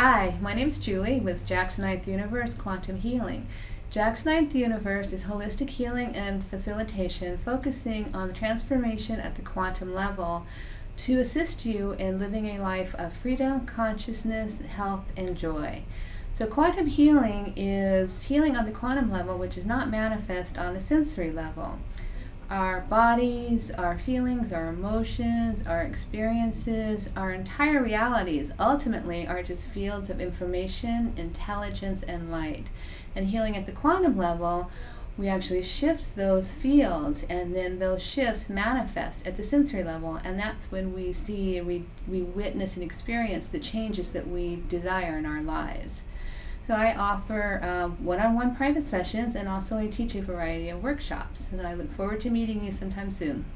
Hi, my name's Julie with JACS Ninth Universe Quantum Healing. JACS Ninth Universe is holistic healing and facilitation focusing on the transformation at the quantum level to assist you in living a life of freedom, consciousness, health, and joy. So, quantum healing is healing on the quantum level, which is not manifest on the sensory level our bodies, our feelings, our emotions, our experiences, our entire realities ultimately are just fields of information, intelligence, and light. And healing at the quantum level, we actually shift those fields and then those shifts manifest at the sensory level and that's when we see we, we witness and experience the changes that we desire in our lives so I offer uh, one-on-one private sessions and also I teach a variety of workshops. So I look forward to meeting you sometime soon.